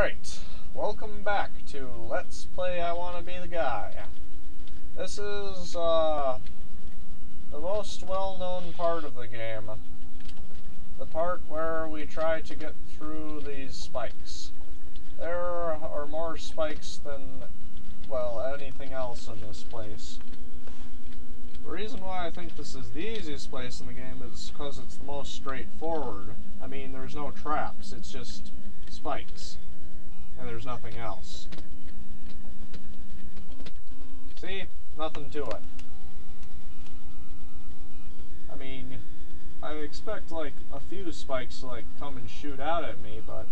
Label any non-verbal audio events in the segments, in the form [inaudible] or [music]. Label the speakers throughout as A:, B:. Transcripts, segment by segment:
A: Alright, welcome back to Let's Play I Wanna Be the Guy. This is, uh, the most well-known part of the game. The part where we try to get through these spikes. There are more spikes than, well, anything else in this place. The reason why I think this is the easiest place in the game is because it's the most straightforward. I mean, there's no traps, it's just spikes and there's nothing else. See? Nothing to it. I mean, I expect like a few spikes to like come and shoot out at me, but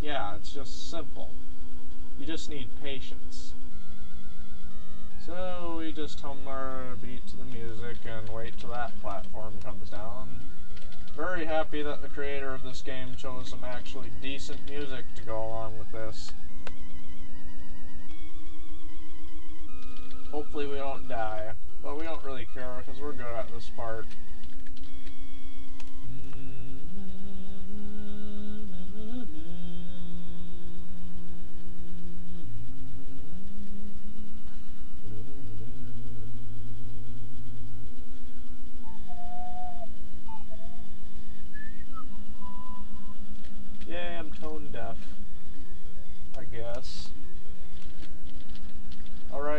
A: yeah, it's just simple. You just need patience. So we just hum our beat to the music and wait till that platform comes down. Very happy that the creator of this game chose some actually decent music to go along with this. Hopefully we don't die, but we don't really care because we're good at this part.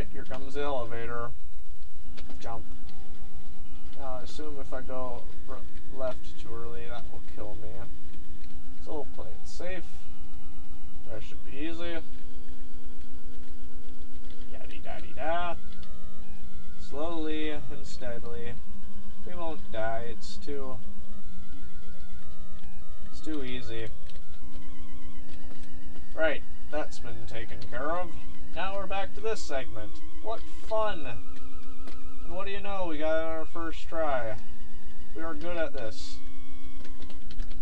A: Alright, here comes the elevator. Jump. Now, I assume if I go left too early, that will kill me. So we'll play it safe. That should be easy. Yaddy daddy da. Slowly and steadily. We won't die, it's too... It's too easy. Right, that's been taken care of. Now we're back to this segment. What fun! And what do you know, we got it on our first try. We are good at this.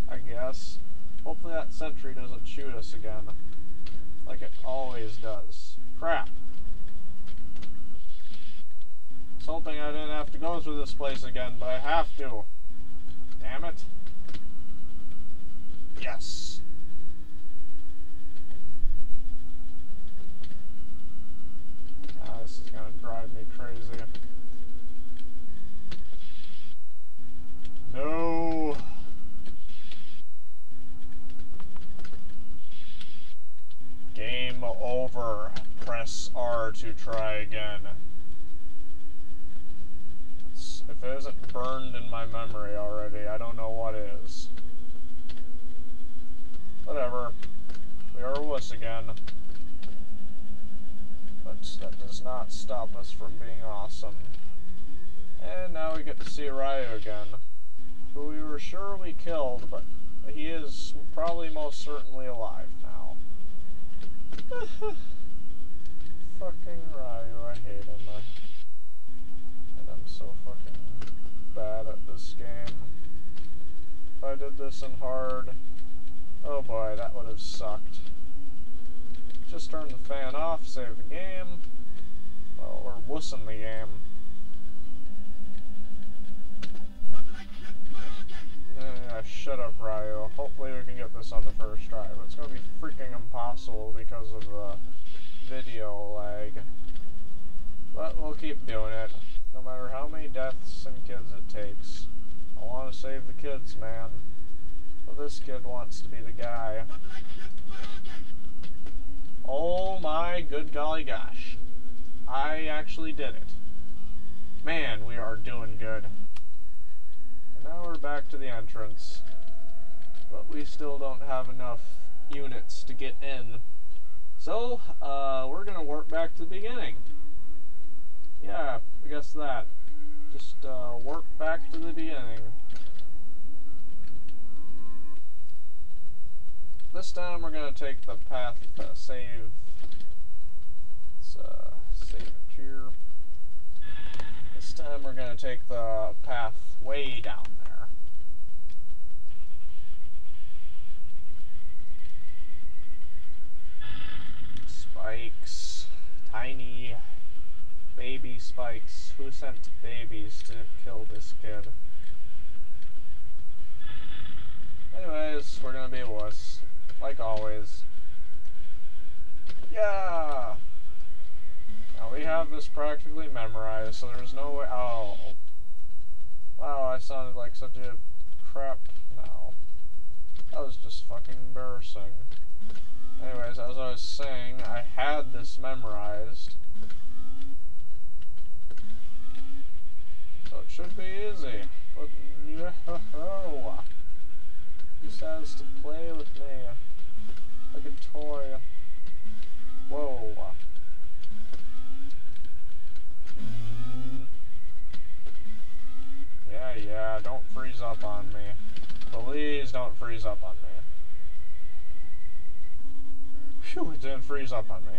A: I guess. Hopefully that sentry doesn't shoot us again. Like it always does. Crap. I was hoping I didn't have to go through this place again, but I have to. Damn it. Yes. Drive me crazy. No. Game over. Press R to try again. It's, if it isn't burned in my memory already, I don't know what is. Whatever. We are wuss again that does not stop us from being awesome. And now we get to see Ryu again, who we were sure we killed, but he is probably most certainly alive now. [laughs] fucking Ryu, I hate him. and I'm so fucking bad at this game. If I did this in hard, oh boy, that would have sucked. Just turn the fan off, save the game. Well, or wussen the game. Uh, shut up, Ryo. Hopefully we can get this on the first try, but it's going to be freaking impossible because of the video lag. But we'll keep doing it, no matter how many deaths and kids it takes. I want to save the kids, man. But this kid wants to be the guy. Oh my good golly gosh. I actually did it. Man, we are doing good. And now we're back to the entrance. But we still don't have enough units to get in. So, uh, we're gonna work back to the beginning. Yeah, I guess that. Just, uh, work back to the beginning. This time we're going to take the path to save. Let's uh, save it here. This time we're going to take the path way down there. Spikes. Tiny baby spikes. Who sent babies to kill this kid? Anyways, we're gonna be a wuss like always. Yeah! Now we have this practically memorized, so there's no way. Oh. Wow, I sounded like such a crap now. That was just fucking embarrassing. Anyways, as I was saying, I had this memorized. So it should be easy. But [laughs] no. He says to play with me like a toy. Whoa. Hmm. Yeah, yeah, don't freeze up on me. Please don't freeze up on me. Phew, it didn't freeze up on me.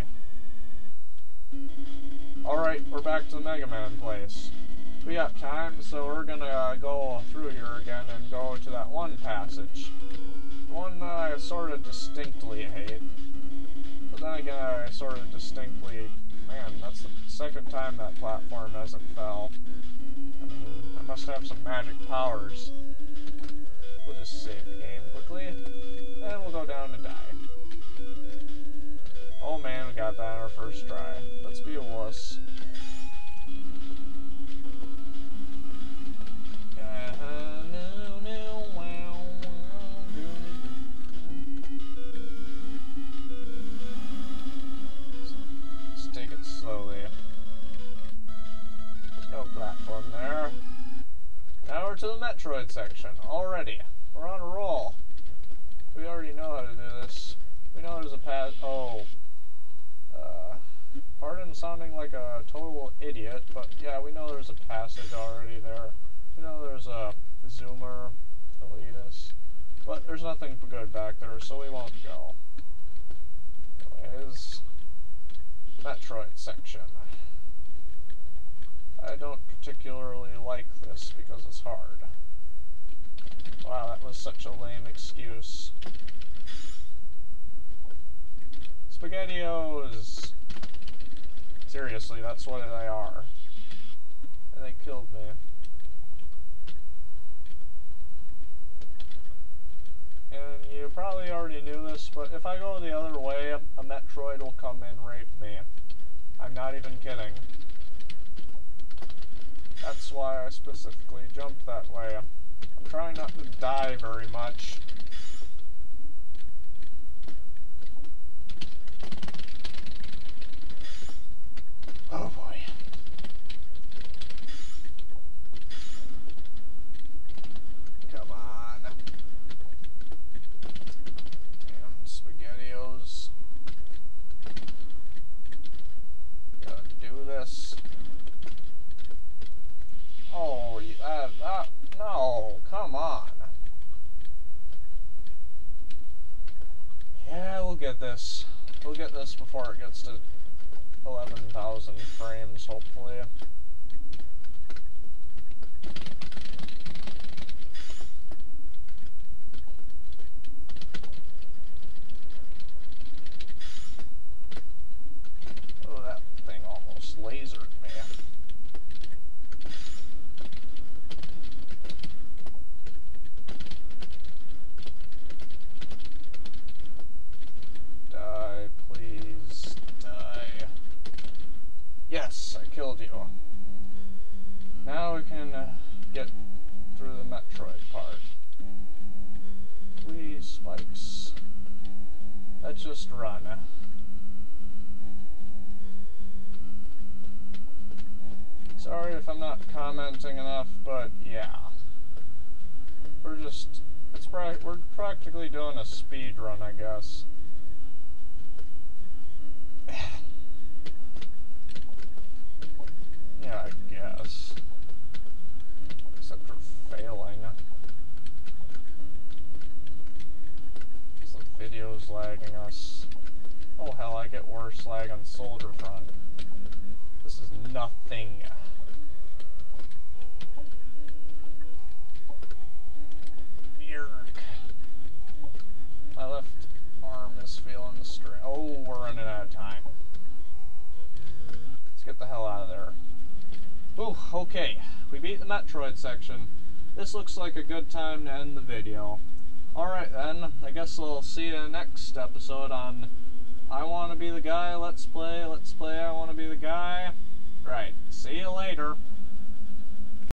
A: Alright, we're back to the Mega Man place. We got time, so we're gonna uh, go through here again and go to that one passage. One that I sort of distinctly hate. But then again, I sort of distinctly... Man, that's the second time that platform hasn't fell. I mean, I must have some magic powers. We'll just save the game quickly, and we'll go down and die. Oh man, we got that on our first try. Let's be a wuss. Now we're to the Metroid section. Already. We're on a roll. We already know how to do this. We know there's a path. Oh. Uh, pardon sounding like a total idiot, but yeah, we know there's a passage already there. We know there's a zoomer to. But there's nothing good back there, so we won't go. Anyways, Metroid section. I don't particularly like this because it's hard. Wow, that was such a lame excuse. SpaghettiOs! Seriously, that's what they are. And they killed me. And you probably already knew this, but if I go the other way, a Metroid will come and rape me. I'm not even kidding. That's why I specifically jumped that way. I'm trying not to die very much. Oh boy. Come on. Damn SpaghettiOs. Gotta do this. Oh, that, that, no, come on. Yeah, we'll get this. We'll get this before it gets to 11,000 frames, hopefully. Oh, that thing almost lasered We can uh, get through the Metroid part. Please, spikes. Let's just run. Sorry if I'm not commenting enough, but yeah. We're just, it's pra we're practically doing a speed run, I guess. [sighs] yeah, I guess. Except for failing. Because the video's lagging us. Oh hell, I get worse lag on Soldier Front. This is nothing. Yerk. My left arm is feeling the strain. Oh, we're running out of time. Let's get the hell out of there. Ooh, okay. We beat the Metroid section. This looks like a good time to end the video. Alright then, I guess we'll see you in the next episode on I want to be the guy, let's play, let's play, I want to be the guy. Right, see you later.